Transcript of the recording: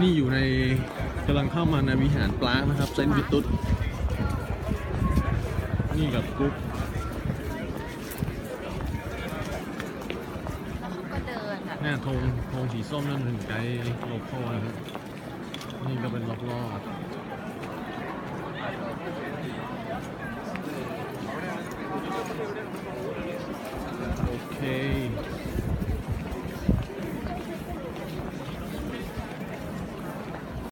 นี่อยู่ในกำลังเข้ามาในวิหารปรากนะครับเซนต์วิตุสนี่กับกุ๊กก็เดินแบบหน้าธงธงสีส้มนั่นถึงไกด์ local นะครับนี่ก็เป็นรอบๆ